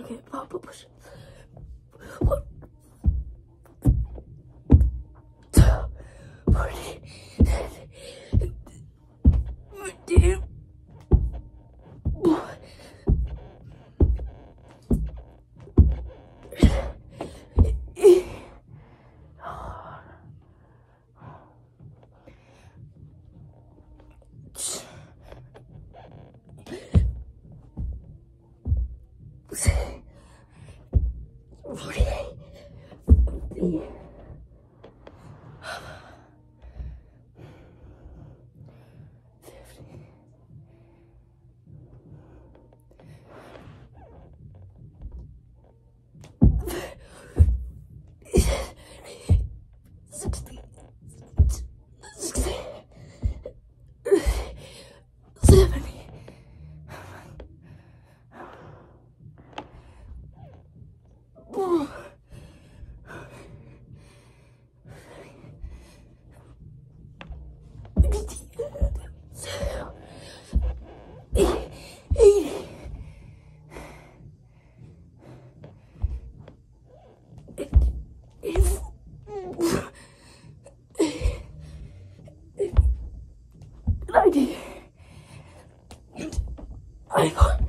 Okay, Papa push. One. Two. Forty. Fucking. Yeah. 哎呦！